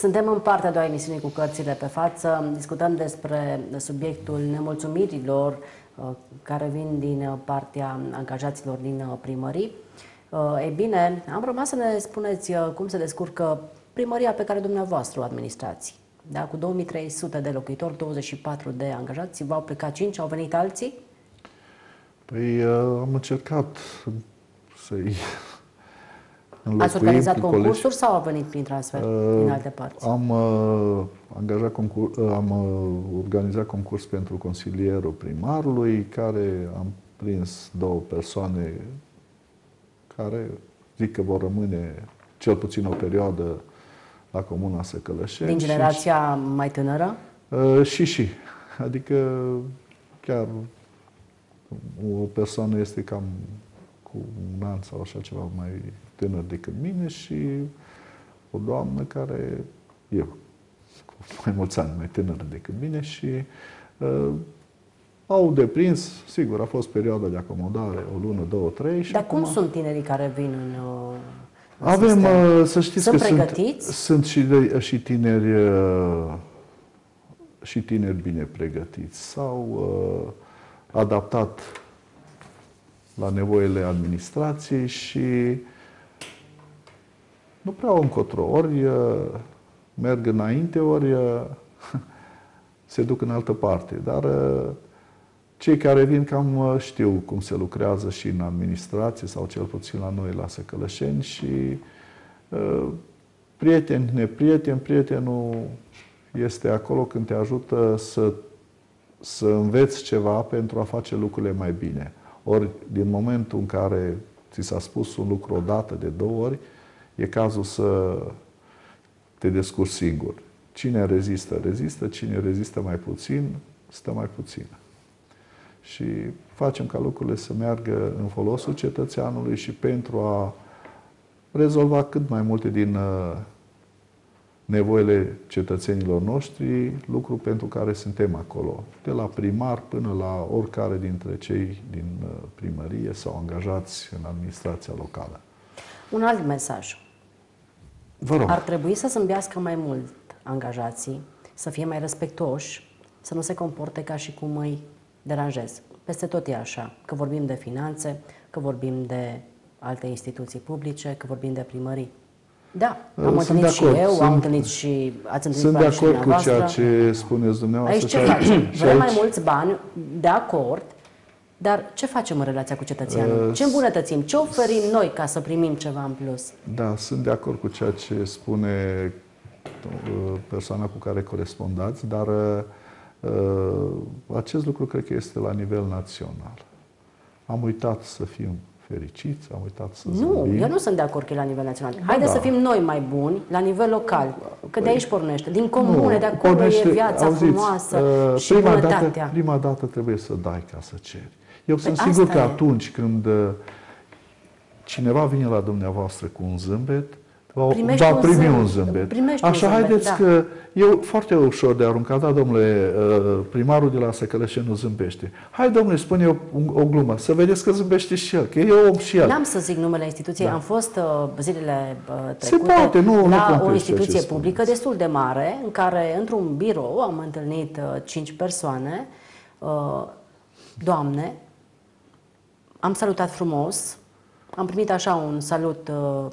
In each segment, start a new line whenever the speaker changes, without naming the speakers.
Suntem în partea a doua emisiunii cu cărțile pe față. Discutăm despre subiectul nemulțumirilor uh, care vin din partea angajaților din primării. Uh, ei bine, am rămas să ne spuneți uh, cum se descurcă primăria pe care dumneavoastră o administrați. Da, cu 2300 de locuitori, 24 de angajați, v-au plecat 5, au venit alții?
Păi am încercat să-i
Ați organizat concursuri colegi. sau a venit prin transfer uh, din alte părți?
Am, uh, angajat concurs, uh, am uh, organizat concurs pentru consilierul primarului, care am prins două persoane care zic că vor rămâne cel puțin o perioadă la Comuna Săcălășeni.
Din generația și, mai tânără?
Uh, și, și. Adică chiar o persoană este cam cu un an sau așa ceva mai tânăr decât mine și o doamnă care, eu, cu mai mulți ani mai tânără decât mine și uh, au deprins, sigur, a fost perioada de acomodare, o lună, două, trei. Și
Dar acum... cum sunt tinerii care vin în, uh, în
Avem, sistem? Uh, să știți
sunt
că
pregătiți?
sunt, sunt și, de, și tineri uh, și tineri bine pregătiți. S-au uh, adaptat la nevoile administrației și nu prea au încotro. Ori merg înainte, ori se duc în altă parte. Dar cei care vin cam știu cum se lucrează și în administrație sau cel puțin la noi la Săcălășeni și prieteni, neprieteni, prietenul este acolo când te ajută să, să înveți ceva pentru a face lucrurile mai bine. Ori, din momentul în care ți s-a spus un lucru o dată, de două ori, e cazul să te descurci singur. Cine rezistă, rezistă. Cine rezistă mai puțin, stă mai puțin. Și facem ca lucrurile să meargă în folosul cetățeanului și pentru a rezolva cât mai multe din uh, nevoile cetățenilor noștri, lucru pentru care suntem acolo. De la primar până la oricare dintre cei din uh, primărie sau angajați în administrația locală.
Un alt mesaj.
Vă rog.
Ar trebui să zâmbească mai mult angajații, să fie mai respectoși, să nu se comporte ca și cum îi deranjez. Peste tot e așa, că vorbim de finanțe, că vorbim de alte instituții publice, că vorbim de primării. Da, am sunt întâlnit și eu, sunt, am întâlnit și ați întâlnit
Sunt de acord cu ceea ce spuneți dumneavoastră.
Aici ce facem? Vrem mai mulți bani, de acord, dar ce facem în relația cu cetățeanul? Uh, ce îmbunătățim? Ce oferim noi ca să primim ceva în plus?
Da, sunt de acord cu ceea ce spune uh, persoana cu care corespondați, dar uh, acest lucru cred că este la nivel național. Am uitat să fim fericiți, am uitat să
Nu, zâmbim. eu nu sunt de acord că e la nivel național. Haideți da. să fim noi mai buni la nivel local, că de aici pornește, din comune, nu, de acolo pornește, e viața auziți, frumoasă uh, și prima bunătatea.
Dată, prima dată trebuie să dai ca să ceri. Eu păi sunt sigur că e. atunci când uh, cineva vine la dumneavoastră cu un zâmbet, Primești va primi un zâmbet.
Primești
Așa,
un
zâmbet, haideți da. că e foarte ușor de aruncat. Da, domnule, uh, primarul de la Săcălășeni nu zâmbește. Hai, domnule, spune eu o glumă, să vedeți că zâmbește și el, că e om și el.
N-am să zic numele instituției, da. am fost uh, zilele uh,
trecute Se poate, nu,
la
nu
o instituție publică destul de mare, în care, într-un birou, am întâlnit uh, cinci persoane, uh, doamne, am salutat frumos, am primit așa un salut uh,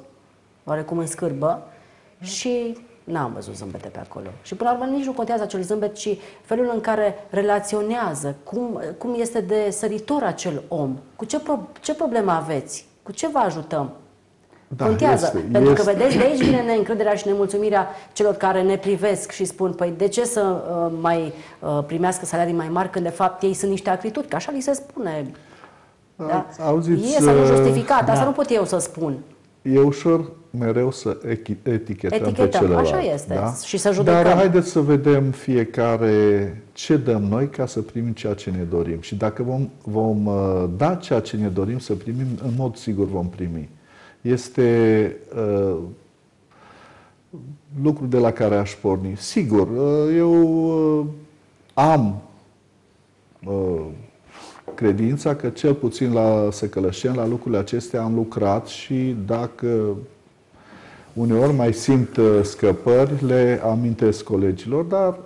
oarecum în scârbă și n-am văzut zâmbete pe acolo. Și până la urmă nici nu contează acel zâmbet, ci felul în care relaționează, cum, cum este de săritor acel om, cu ce, pro, ce problemă aveți, cu ce vă ajutăm. Da, Contează. Este, Pentru este. că, vedeți, de aici vine neîncrederea și nemulțumirea celor care ne privesc și spun, păi de ce să uh, mai uh, primească salarii mai mari când de fapt ei sunt niște acrituri, că așa li se spune. Da? Auziți, e să nu uh, justificat, da. asta nu pot eu să spun.
E ușor mereu să etichetăm, etichetăm pe celălalt.
Așa este. Da? Și să judecăm.
Dar haideți să vedem fiecare ce dăm noi ca să primim ceea ce ne dorim. Și dacă vom, vom uh, da ceea ce ne dorim să primim, în mod sigur vom primi. Este uh, lucru de la care aș porni. Sigur, uh, eu uh, am uh, credința că cel puțin la Săcălășeni, la lucrurile acestea am lucrat și dacă uneori mai simt uh, scăpări, le amintesc colegilor, dar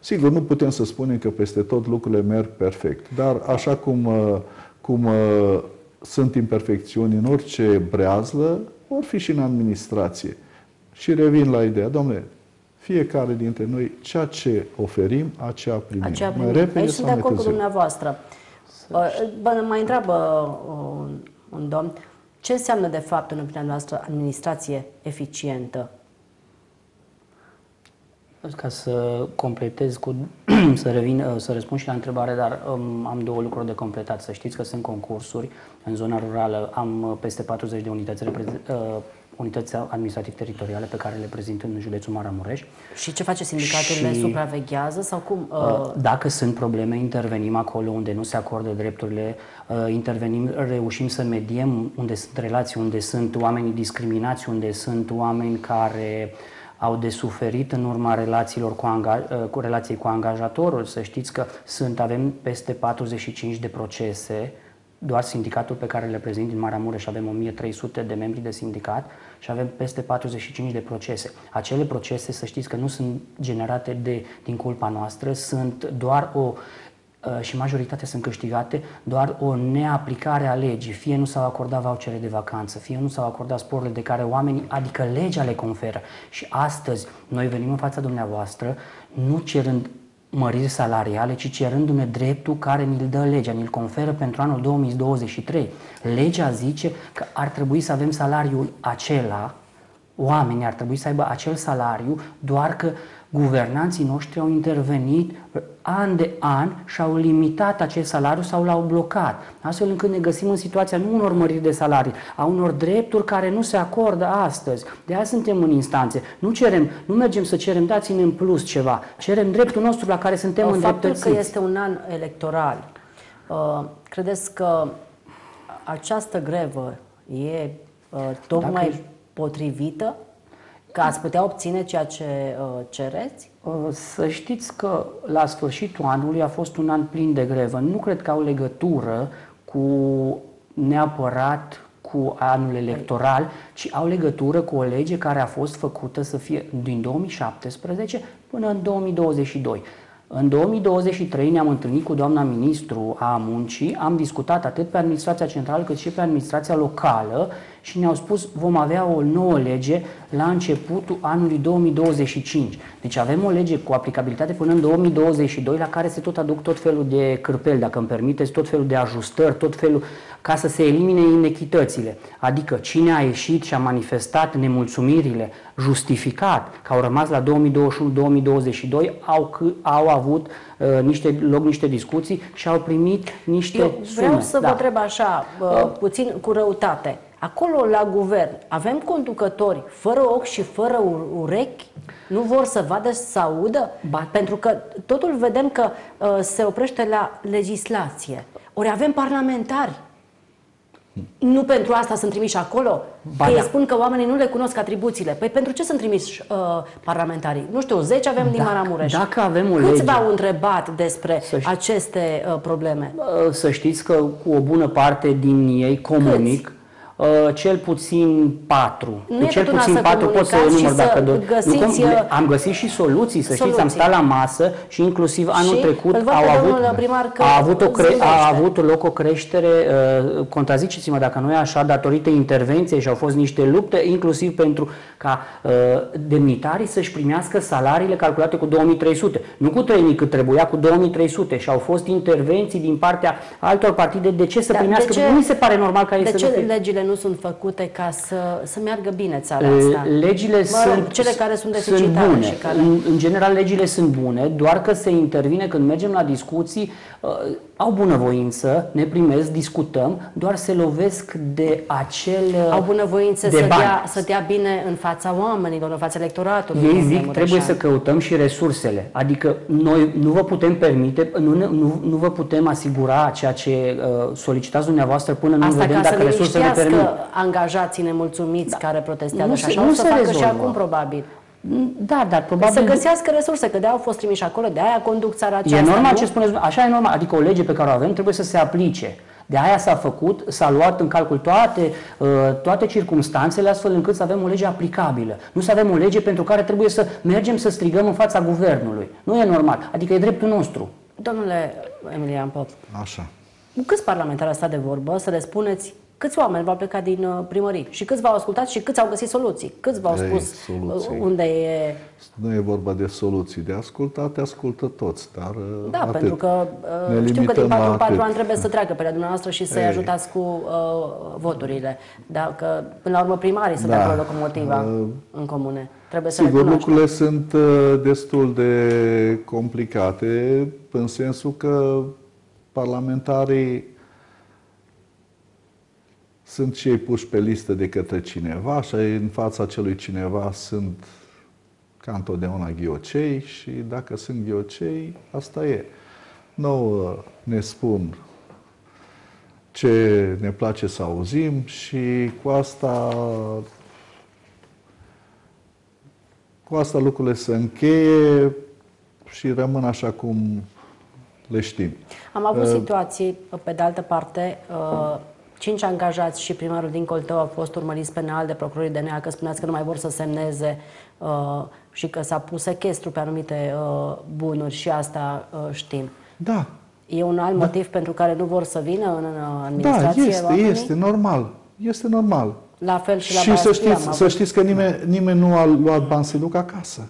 sigur nu putem să spunem că peste tot lucrurile merg perfect. Dar așa cum, uh, cum uh, sunt imperfecțiuni în orice breazlă, vor fi și în administrație. Și revin la ideea, domnule, fiecare dintre noi, ceea ce oferim, aceea primim.
Aceea primim. Mai repede Aici sunt de acord cu dumneavoastră. Bă, mai întreabă un, un domn, ce înseamnă de fapt, în opinia noastră, administrație eficientă?
Ca să completez cu, să revin, să răspund și la întrebare, dar um, am două lucruri de completat. Să știți că sunt concursuri în zona rurală, am uh, peste 40 de unități uh, unități administrativ-teritoriale pe care le prezint în județul Maramureș.
Și ce face sindicatul? Și, le supraveghează sau cum? Uh,
uh... Dacă sunt probleme, intervenim acolo unde nu se acordă drepturile, uh, intervenim, reușim să mediem unde sunt relații, unde sunt oamenii discriminați, unde sunt oameni care au de suferit în urma relațiilor cu, anga- uh, cu relației cu angajatorul. Să știți că sunt, avem peste 45 de procese doar sindicatul pe care le prezint din Maramureș avem 1300 de membri de sindicat și avem peste 45 de procese. Acele procese, să știți că nu sunt generate de, din culpa noastră, sunt doar o uh, și majoritatea sunt câștigate doar o neaplicare a legii. Fie nu s-au acordat vouchere de vacanță, fie nu s-au acordat sporurile de care oamenii, adică legea le conferă. Și astăzi noi venim în fața dumneavoastră nu cerând măriri salariale, ci cerându-ne dreptul care ni-l dă legea, ni-l conferă pentru anul 2023. Legea zice că ar trebui să avem salariul acela, oamenii ar trebui să aibă acel salariu, doar că guvernanții noștri au intervenit an de an și au limitat acest salariu sau l-au blocat, astfel încât ne găsim în situația nu unor măriri de salarii, a unor drepturi care nu se acordă astăzi. De azi suntem în instanțe. Nu cerem, nu mergem să cerem, dați-ne în plus ceva. Cerem dreptul nostru la care suntem
o,
îndreptățiți.
Faptul că este un an electoral, uh, credeți că această grevă e uh, tocmai Dacă... potrivită? Că ați putea obține ceea ce uh, cereți?
Uh, să știți că la sfârșitul anului a fost un an plin de grevă. Nu cred că au legătură cu neapărat cu anul electoral, ci au legătură cu o lege care a fost făcută să fie din 2017 până în 2022. În 2023 ne-am întâlnit cu doamna ministru a muncii, am discutat atât pe administrația centrală cât și pe administrația locală și ne-au spus vom avea o nouă lege la începutul anului 2025. Deci avem o lege cu aplicabilitate până în 2022 la care se tot aduc tot felul de cârpeli, dacă îmi permiteți, tot felul de ajustări, tot felul ca să se elimine inechitățile. Adică cine a ieșit și a manifestat nemulțumirile justificat, că au rămas la 2021-2022, au, au avut uh, niște, loc niște discuții și au primit niște Eu
vreau sume. să da. vă întreb așa, uh, puțin cu răutate. Acolo, la guvern, avem conducători fără ochi și fără urechi? Nu vor să vadă, să audă? Ba. Pentru că totul vedem că uh, se oprește la legislație. Ori avem parlamentari nu pentru asta sunt trimiși acolo? Ba că da. ei spun că oamenii nu le cunosc atribuțiile. Păi pentru ce sunt trimiși uh, parlamentarii? Nu știu, 10 avem dacă, din Maramureș.
Dacă avem o
Câți
lege...
v-au întrebat despre ști... aceste uh, probleme?
Uh, să știți că cu o bună parte din ei comunic. Câți? Uh, cel puțin patru.
Nu cu
cel
puțin patru pot să număr dacă dor. Găsiți, nu, uh,
am găsit și soluții, să soluții. știți, am stat la masă și inclusiv anul
și
trecut au avut, a avut, o cre- a avut loc o creștere, uh, contraziceți-mă dacă nu e așa, datorită intervenției și au fost niște lupte, inclusiv pentru ca uh, demnitarii să-și primească salariile calculate cu 2300. Nu cu 3000 cât trebuia, cu 2300 și au fost intervenții din partea altor partide. De ce să da, primească? Ce, nu mi se pare normal ca ei
de
să
ce legile nu sunt făcute ca să, să meargă bine țara asta?
Legile mă sunt,
cele care sunt deficitare. Sunt bune.
Și care... în, în general, legile sunt bune, doar că se intervine când mergem la discuții uh, au bunăvoință, ne primesc, discutăm, doar se lovesc de acel
Au bunăvoință de să, dea, să dea bine în fața oamenilor, în fața electoratului.
Ei zic, trebuie să căutăm și resursele. Adică noi nu vă putem permite, nu, nu, nu vă putem asigura ceea ce uh, solicitați dumneavoastră până nu
Asta
vedem dacă resursele permit.
angajații nemulțumiți da. care protestează nu și așa nu o să facă rezolvă. și acum probabil.
Da, dar probabil...
Să găsească resurse, că de-aia au fost trimiși acolo, de-aia conduc țara aceasta.
E normal nu? ce spuneți, așa e normal, adică o lege pe care o avem trebuie să se aplice. De aia s-a făcut, s-a luat în calcul toate, uh, toate circumstanțele astfel încât să avem o lege aplicabilă. Nu să avem o lege pentru care trebuie să mergem să strigăm în fața guvernului. Nu e normal. Adică e dreptul nostru.
Domnule Emilian Pop,
Așa.
cu câți parlamentari a stat de vorbă să le spuneți câți oameni v-au plecat din uh, primării și câți v-au ascultat și câți au găsit soluții? Câți v-au
Ei,
spus
soluții.
uh, unde e...
Nu e vorba de soluții, de ascultat, te ascultă toți, dar uh,
Da,
atât.
pentru că
Ne
uh, știu că din
limităm
4
la
în 4
atât.
ani trebuie să treacă pe la dumneavoastră și să-i
Ei.
ajutați cu uh, voturile. Dacă, până la urmă, primarii sunt
Da.
acolo locomotiva
Uh,
în comune. Trebuie să le
Sigur,
cunoaștem.
lucrurile sunt uh, destul de complicate, în sensul că parlamentarii sunt și ei puși pe listă de către cineva și în fața acelui cineva sunt ca întotdeauna ghiocei și dacă sunt ghiocei, asta e. Nu ne spun ce ne place să auzim și cu asta cu asta lucrurile se încheie și rămân așa cum le știm.
Am avut
Uh,
situații, pe de altă parte, uh, cinci angajați și primarul din Coltău au fost urmăriți penal de procurorii DNA, că spuneați că nu mai vor să semneze uh, și că s-a pus sechestru pe anumite uh, bunuri și asta uh, știm.
Da,
E un alt motiv pentru care nu vor să vină în, în
da,
administrație
este,
oamenii?
este normal. Este normal.
La fel și la
și să
Baia Sfia am
știți, să
avut.
știți că nimeni, nimeni nu a luat bani să ducă acasă.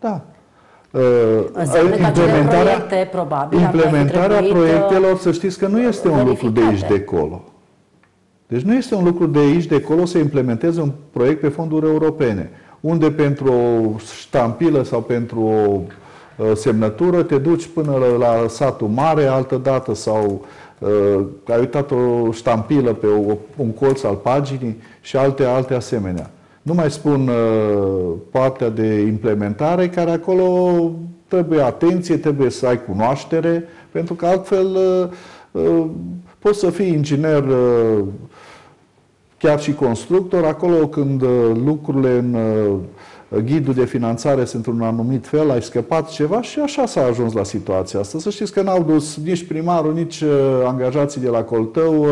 Da. Uh,
Înseamnă că acele proiecte, probabil, ar mai fi
implementarea
trebuit, uh,
proiectelor, să știți că nu este un lucru de aici
verificate.
de acolo. Deci nu este un lucru de aici de acolo să implementeze un proiect pe fonduri europene, unde pentru o ștampilă sau pentru o uh, semnătură te duci până la, la satul mare altă dată sau uh, ai uitat o ștampilă pe o, un colț al paginii și alte, alte asemenea. Nu mai spun uh, partea de implementare, care acolo trebuie atenție, trebuie să ai cunoaștere, pentru că altfel uh, uh, poți să fii inginer uh, chiar și constructor, acolo când uh, lucrurile în uh, ghidul de finanțare sunt într-un anumit fel, ai scăpat ceva și așa s-a ajuns la situația asta. Să știți că n-au dus nici primarul, nici uh, angajații de la Coltău uh,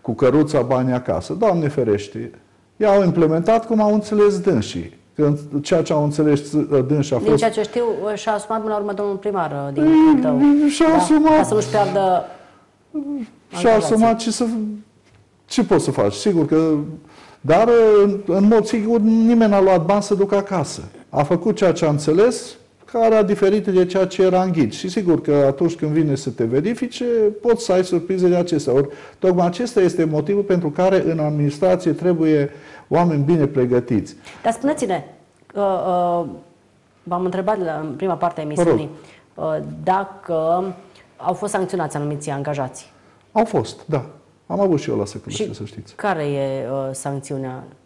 cu căruța banii acasă. Doamne ferește! I-au implementat cum au înțeles dânsii. Când ceea ce au înțeles uh, dânsii a
Din
fost
ceea ce știu, și-a asumat până la urmă domnul primar uh, din Cântău.
și-a asumat.
Ca să nu-și piardă
și-a
angajații.
asumat ce, să, ce poți să faci. Sigur că... Dar, în, în mod sigur, nimeni n-a luat bani să ducă acasă. A făcut ceea ce a înțeles, care a diferit de ceea ce era în ghid. Și sigur că atunci când vine să te verifice, poți să ai surprize de acestea. Ori, tocmai acesta este motivul pentru care în administrație trebuie oameni bine pregătiți.
Dar spuneți-ne, uh, uh, v-am întrebat la, în prima parte a emisiunii, uh, dacă au fost sancționați anumiți angajați.
Au fost, da. Am avut și eu la secundă,
Și
să știți.
care e uh, sancțiunea Or-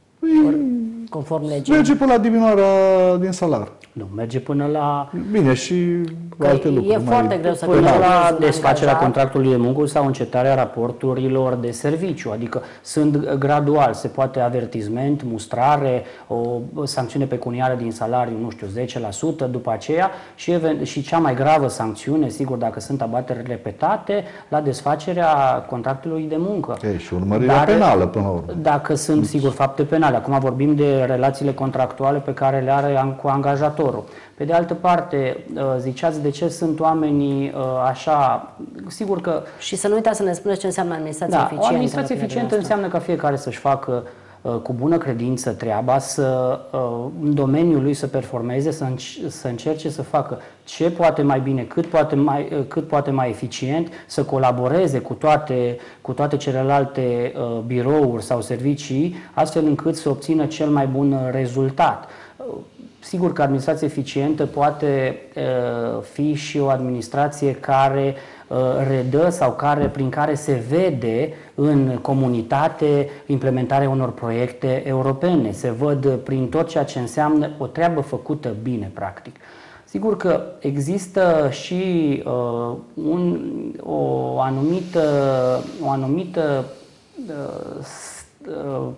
conform legii?
Merge până la diminuarea din salar.
Nu, merge până la
Bine, și
Că
alte
e
lucruri.
foarte greu să
Până
controlezi
la
un
desfacerea
angajat.
contractului de muncă sau încetarea raporturilor de serviciu. Adică sunt gradual. Se poate avertisment, mustrare, o sancțiune pecuniară din salariu, nu știu, 10%, după aceea și, even- și cea mai gravă sancțiune, sigur, dacă sunt abateri repetate, la desfacerea contractului de muncă.
Ei, și urmărirea penală, până la urmă.
Dacă sunt, sigur, fapte penale. Acum vorbim de relațiile contractuale pe care le are an- cu angajatorul. Pe de altă parte, uh, ziceați de ce sunt oamenii uh, așa, sigur că
Și să nu uitați să ne spuneți ce înseamnă administrație
da,
eficientă.
o administrație
la
eficientă
perioada asta.
înseamnă ca fiecare să-și facă uh, cu bună credință treaba, să uh, în domeniul lui să performeze, să, înci- să încerce să facă ce poate mai bine, cât poate mai, uh, cât poate mai eficient, să colaboreze cu toate, cu toate celelalte uh, birouri sau servicii, astfel încât să obțină cel mai bun uh, rezultat. Uh, Sigur că administrație eficientă poate uh, fi și o administrație care uh, redă sau care, prin care se vede în comunitate implementarea unor proiecte europene. Se văd uh, prin tot ceea ce înseamnă o treabă făcută bine, practic. Sigur că există și uh, un, o anumită, o anumită uh, s- uh,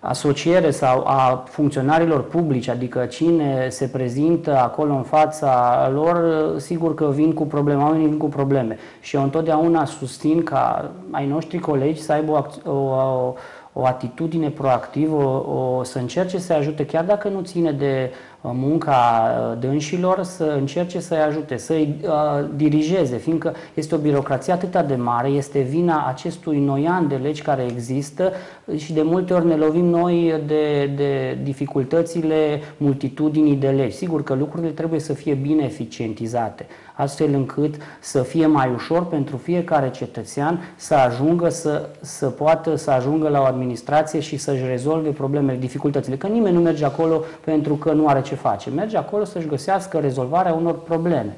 asociere sau a funcționarilor publici, adică cine se prezintă acolo în fața lor, sigur că vin cu probleme, oamenii vin cu probleme. Și eu întotdeauna susțin ca ai noștri colegi să aibă o, o, o, o atitudine proactivă, o, o, să încerce să ajute, chiar dacă nu ține de munca uh, dânșilor să încerce să-i ajute, să-i uh, dirigeze, fiindcă este o birocrație atât de mare, este vina acestui noian de legi care există și de multe ori ne lovim noi de, de dificultățile multitudinii de legi. Sigur că lucrurile trebuie să fie bine eficientizate astfel încât să fie mai ușor pentru fiecare cetățean să ajungă să, să poată să ajungă la o administrație și să-și rezolve problemele, dificultățile. Că nimeni nu merge acolo pentru că nu are ce face. Merge acolo să-și găsească rezolvarea unor probleme.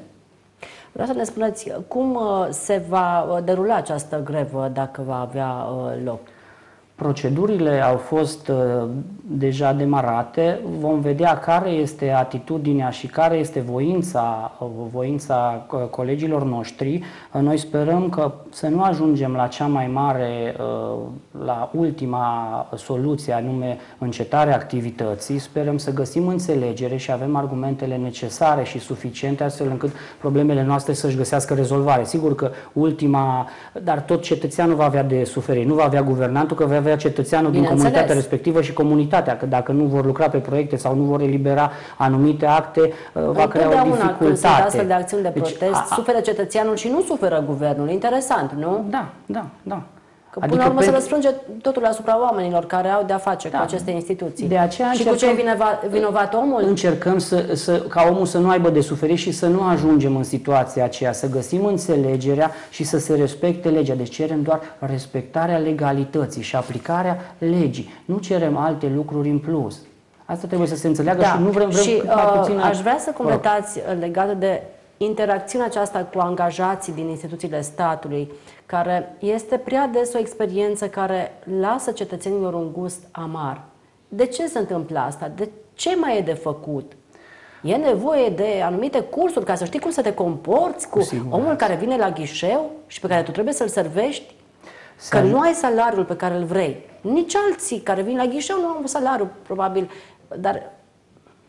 Vreau să ne spuneți cum uh, se va uh, derula această grevă dacă va avea uh, loc.
Procedurile au fost uh, deja demarate, vom vedea care este atitudinea și care este voința, uh, voința uh, colegilor noștri. Noi sperăm că să nu ajungem la cea mai mare, la ultima soluție, anume încetarea activității. Sperăm să găsim înțelegere și avem argumentele necesare și suficiente astfel încât problemele noastre să-și găsească rezolvare. Sigur că ultima, dar tot cetățeanul va avea de suferit, nu va avea guvernantul, că va avea avea cetățeanul din comunitatea respectivă și comunitatea, că dacă nu vor lucra pe proiecte sau nu vor elibera anumite acte, uh, va crea o dificultate. Când sunt
astfel de acțiuni de deci, protest, deci, a, a, suferă cetățeanul și nu suferă guvernul. Interesant, nu?
Da, da, da.
Că adică până la urmă se răsfrânge totul asupra oamenilor care au de-a face da. cu aceste instituții. De aceea și cu ce vine vinovat omul?
Încercăm să, să, ca omul să nu aibă de suferit și să nu ajungem în situația aceea, să găsim înțelegerea și să se respecte legea. Deci cerem doar respectarea legalității și aplicarea legii. Nu cerem alte lucruri în plus. Asta trebuie să se înțeleagă da. și nu vrem, vrem
și, mai puțin... Uh, aș vrea să completați legată de interacțiunea aceasta cu angajații din instituțiile statului, care este prea des o experiență care lasă cetățenilor un gust amar. De ce se întâmplă asta? De ce mai e de făcut? E nevoie de anumite cursuri ca să știi cum să te comporți cu, cu omul care vine la ghișeu și pe care tu trebuie să-l servești? Că nu ai salariul pe care îl vrei. Nici alții care vin la ghișeu nu au salariu, probabil, dar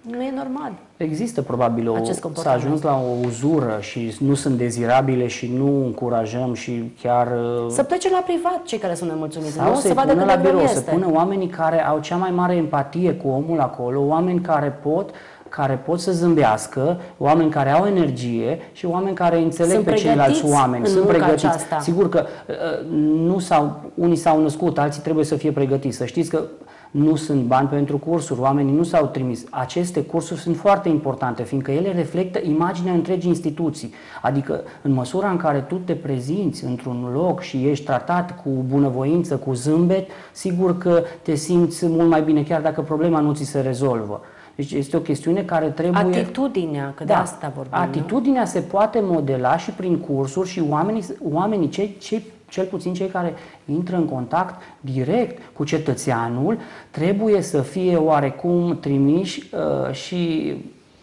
nu e normal.
Există probabil o, s-a ajuns la o uzură și nu sunt dezirabile și nu încurajăm și chiar...
Uh, să plece la privat cei care sunt nemulțumiți.
Sau să pună la birou, este. să pună oamenii care au cea mai mare empatie cu omul acolo, oameni care pot care pot să zâmbească, oameni care au energie și oameni care înțeleg sunt pe ceilalți oameni.
Sunt pregătiți. Aceasta.
Sigur că uh, nu s-au, unii s-au născut, alții trebuie să fie pregătiți. Să știți că nu sunt bani pentru cursuri, oamenii nu s-au trimis. Aceste cursuri sunt foarte importante, fiindcă ele reflectă imaginea întregii instituții. Adică, în măsura în care tu te prezinți într-un loc și ești tratat cu bunăvoință, cu zâmbet, sigur că te simți mult mai bine, chiar dacă problema nu ți se rezolvă. Deci este o chestiune care trebuie...
Atitudinea, că da, de asta vorbim.
Atitudinea nu? se poate modela și prin cursuri și oamenii, oamenii cei, cei cel puțin cei care intră în contact direct cu cetățeanul, trebuie să fie oarecum trimiși uh, și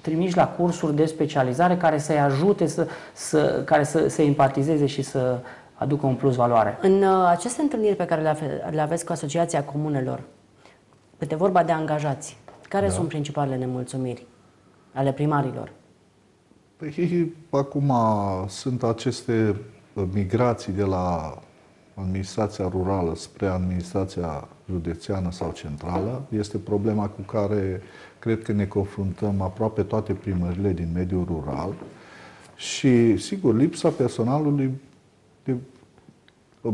trimiși la cursuri de specializare care să-i ajute să, să, care să, să empatizeze și să aducă un plus valoare.
În uh, aceste întâlniri pe care le, ave, le aveți cu Asociația Comunelor, câte vorba de angajați, care da. sunt principalele nemulțumiri ale primarilor?
Păi, acum sunt aceste migrații de la administrația rurală spre administrația județeană sau centrală este problema cu care cred că ne confruntăm aproape toate primările din mediul rural și, sigur, lipsa personalului de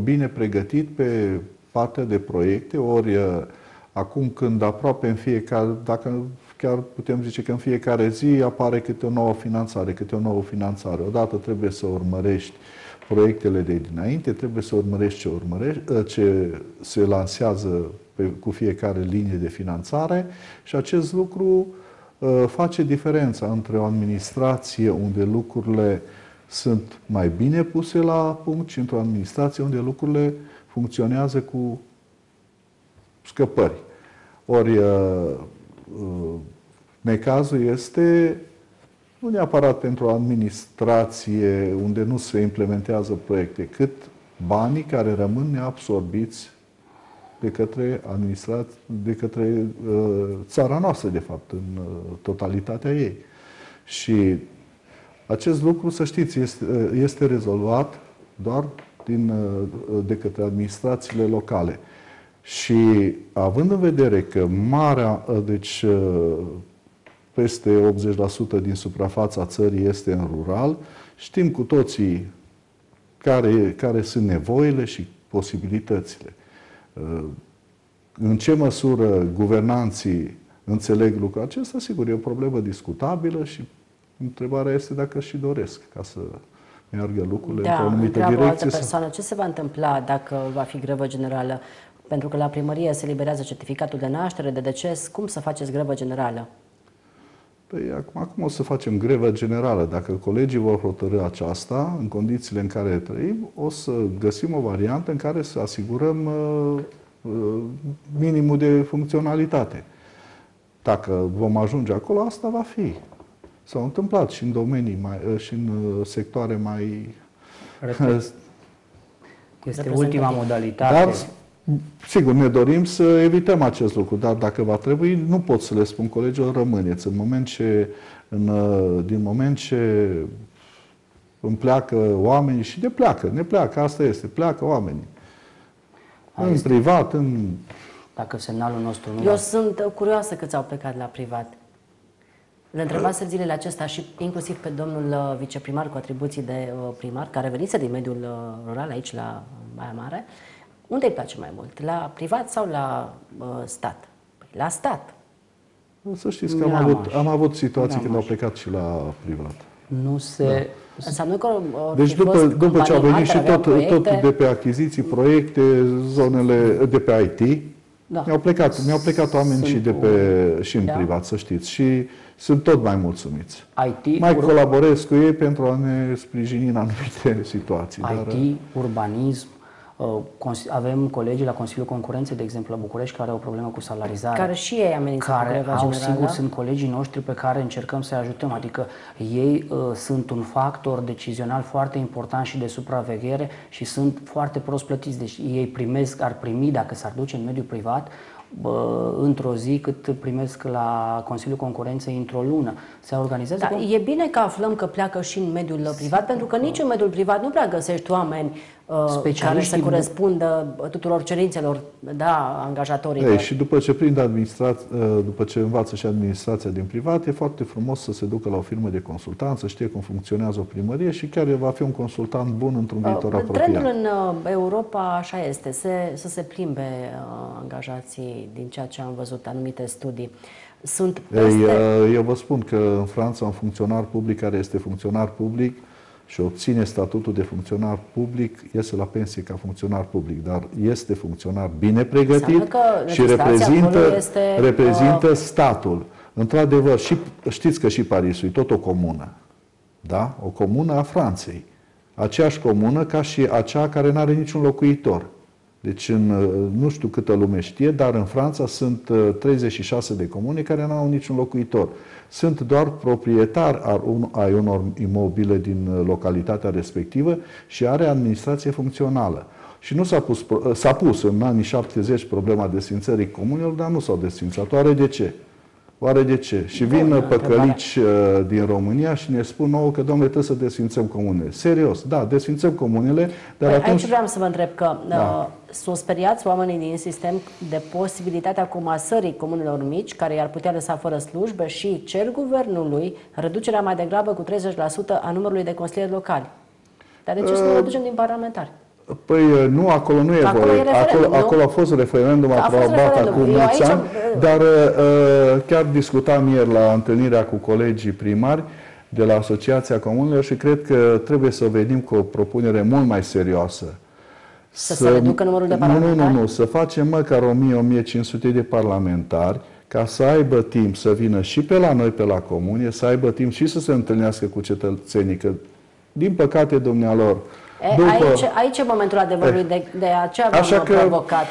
bine pregătit pe partea de proiecte, ori acum când aproape în fiecare, dacă chiar putem zice că în fiecare zi apare câte o nouă finanțare, câte o nouă finanțare. Odată trebuie să urmărești proiectele de dinainte, trebuie să urmărești ce, urmărești, ă, ce se lansează pe, cu fiecare linie de finanțare și acest lucru uh, face diferența între o administrație unde lucrurile sunt mai bine puse la punct și într-o administrație unde lucrurile funcționează cu scăpări. Ori uh, uh, necazul este nu neapărat pentru o administrație unde nu se implementează proiecte, cât banii care rămân neabsorbiți de către administrat, de către uh, țara noastră, de fapt, în uh, totalitatea ei. Și acest lucru, să știți, este, uh, este rezolvat doar din, uh, de către administrațiile locale. Și având în vedere că marea, uh, deci peste 80% din suprafața țării este în rural, știm cu toții care, care sunt nevoile și posibilitățile. În ce măsură guvernanții înțeleg lucrul acesta, sigur, e o problemă discutabilă și întrebarea este dacă și doresc ca să meargă lucrurile
da,
într-o anumită
direcție.
o
altă persoană, ce se va întâmpla dacă va fi grevă generală? Pentru că la primărie se liberează certificatul de naștere, de deces. Cum să faceți grevă generală?
Păi acum, acum o să facem grevă generală. Dacă colegii vor hotărâ aceasta, în condițiile în care trăim, o să găsim o variantă în care să asigurăm uh, uh, minimul de funcționalitate. Dacă vom ajunge acolo, asta va fi. S-au întâmplat și în domenii mai, uh, și în uh, sectoare mai...
Este ultima modalitate.
Dar Sigur, ne dorim să evităm acest lucru, dar dacă va trebui, nu pot să le spun colegilor, rămâneți. În moment ce, în, din moment ce îmi pleacă oamenii și de pleacă, ne pleacă, asta este, pleacă oamenii. A, în este. privat, în...
Dacă semnalul nostru nu...
Eu va... sunt curioasă că ți-au plecat la privat. Le întrebase zilele acestea și inclusiv pe domnul uh, viceprimar cu atribuții de uh, primar, care venise din mediul uh, rural aici la Baia Mare, unde îi place mai mult? La privat sau la uh, stat? Păi la stat.
Să știți că am avut, am avut situații când au plecat și la privat.
Nu se... Da.
Înseamnă că
deci după, după ce au venit și tot, tot de pe achiziții, proiecte, zonele de pe IT, da. mi-au plecat, mi-au plecat oameni sunt și de pe și în da. privat, să știți. Și sunt tot mai mulțumiți. IT, mai ur... colaborez cu ei pentru a ne sprijini în anumite situații.
IT, dar... urbanism, Uh, avem colegi la Consiliul Concurenței, de exemplu, la București, care au o problemă cu salarizarea.
Care și ei amenință
Care
cu
au,
generală.
sigur, sunt colegii noștri pe care încercăm să-i ajutăm. Adică ei uh, sunt un factor decizional foarte important și de supraveghere și sunt foarte prost plătiți. Deci ei primesc, ar primi, dacă s-ar duce în mediul privat, într-o zi cât primesc la Consiliul Concurenței într-o lună. Se organizează...
Da, cum? E bine că aflăm că pleacă și în mediul privat, pentru că nici în mediul privat nu prea găsești oameni uh, care să corespundă tuturor cerințelor da, angajatorilor.
Ei, și după ce prind administrat, uh, după ce învață și administrația din privat, e foarte frumos să se ducă la o firmă de consultant, să știe cum funcționează o primărie și chiar va fi un consultant bun într-un uh, viitor uh, apropiat.
Trendul în Europa așa este, se, să se plimbe uh, angajații din ceea ce am văzut, anumite studii. Sunt peste...
Ei, eu vă spun că în Franța un funcționar public care este funcționar public și obține statutul de funcționar public, iese la pensie ca funcționar public, dar este funcționar bine pregătit și reprezintă, este, reprezintă uh... statul. Într-adevăr, și, știți că și Parisul e tot o comună. Da? O comună a Franței. Aceeași comună ca și acea care nu are niciun locuitor. Deci în, nu știu câtă lume știe, dar în Franța sunt 36 uh, de comune care nu au niciun locuitor. Sunt doar proprietari ai unor imobile din uh, localitatea respectivă și are administrație funcțională. Și nu s-a pus, uh, s-a pus în anii 70 problema desfințării comunelor, dar nu s-au desfințat. Oare de ce? Oare de ce? Și vin Bun, păcălici uh, din România și ne spun nouă că, domnule, trebuie să desfințăm comunele. Serios, da, desfințăm comunele, dar
păi,
atunci...
Aici vreau să vă întreb că da. uh, sunt speriați oamenii din sistem de posibilitatea comasării comunelor mici, care i-ar putea lăsa fără slujbe și cer guvernului reducerea mai degrabă cu 30% a numărului de consilieri locali. Dar de ce uh, să nu reducem din parlamentari?
Păi nu, acolo nu e
acolo,
voie.
E acolo,
nu? acolo a fost referendum
da,
aprobat acum mulți ani, dar uh, chiar discutam ieri la întâlnirea cu colegii primari de la Asociația Comunelor și cred că trebuie să venim cu o propunere mult mai serioasă.
Să, să se reducă numărul de parlamentari?
Nu, nu, nu, să facem măcar 1000-1500 de parlamentari ca să aibă timp să vină și pe la noi, pe la comunie, să aibă timp și să se întâlnească cu cetățenii, că din păcate dumnealor
după... Aici, aici e momentul adevărului, de, de aceea v-am că... provocat.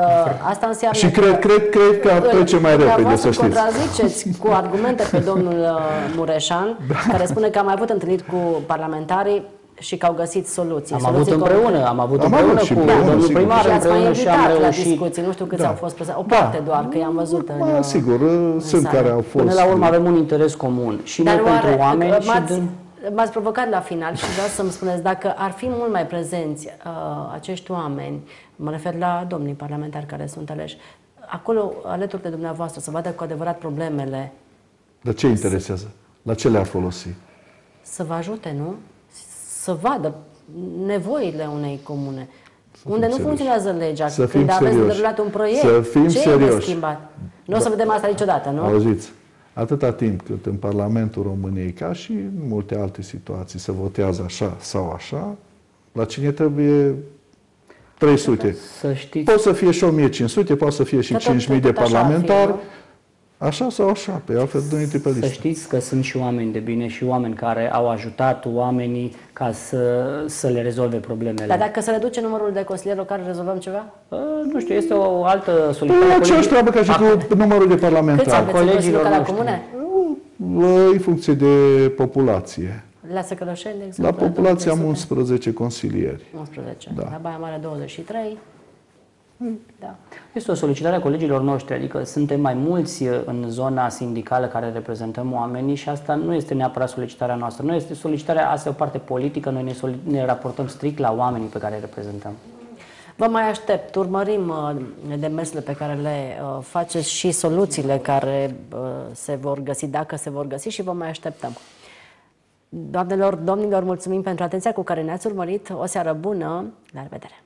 Uh, asta înseamnă
Și cred,
că
cred, cred că ar trece mai repede, să știți.
contraziceți cu argumente pe domnul uh, Mureșan, da. care spune că am mai avut întâlniri cu parlamentarii și că au găsit soluții.
Am
soluții
avut împreună, am avut
Am
împreună
avut și
cu
împreună,
domnul
sigur.
primar
Și ați mai
împreună și am
invitat la
reușit.
discuții, nu știu câți
Da.
au fost prezenți, o
Da.
parte doar, că i-am văzut în...
Da, sigur, sunt
sală.
care au fost.
Până la urmă avem un interes comun și
Dar
noi pentru
oare,
oameni și
m-ați,
din...
m-ați provocat la final și vreau să-mi spuneți dacă ar fi mult mai prezenți uh, acești oameni, mă refer la domnii parlamentari care sunt aleși, acolo alături de dumneavoastră, să vadă cu adevărat problemele,
Dar ce interesează? La ce le-ar folosi?
să vă ajute, nu? Să vadă nevoile unei comune. Unde nu
serioși.
funcționează legea,
Să
când
fim
aveți de
serioși.
derulat un proiect,
Să fim
ce e de
serioși.
schimbat? Nu o să vedem asta niciodată, nu?
Auziți, atâta timp cât în Parlamentul României, ca și în multe alte situații, se votează așa sau așa, la cine trebuie 300.
Să știți,
Pot să fie și 1500, poate să fie și
Că tot-
5000 de
tot așa ar fi,
parlamentari.
Nu?
Așa sau așa, pe altfel nu intri pe
să
listă.
știți că sunt și oameni de bine și oameni care au ajutat oamenii ca să, să le rezolve problemele.
Dar dacă se reduce numărul de consilieri locali, rezolvăm ceva?
Uh, Nu știu, este o altă
Păi
solicitare. a
aceeași
colegii-
treabă ca și
a-
cu numărul de
Câți
parlamentari.
aveți în Consiliul
colegilor
Local la
noștri.
Comune?
Bă, În funcție de populație.
La Săcălășeni, de
La
exemplu?
populație am
200?
11 consilieri.
11.
Da.
La Baia Mare 23. Da.
Este o solicitare a colegilor noștri, adică suntem mai mulți uh, în zona sindicală care reprezentăm oamenii și asta nu este neapărat solicitarea noastră. Nu este solicitarea, asta e o parte politică, noi ne, soli- ne raportăm strict la oamenii pe care îi reprezentăm.
Vă mai aștept, urmărim uh, demersurile pe care le uh, faceți și soluțiile care uh, se vor găsi, dacă se vor găsi și vă mai așteptăm. Doamnelor, domnilor, mulțumim pentru atenția cu care ne-ați urmărit. O seară bună, la revedere!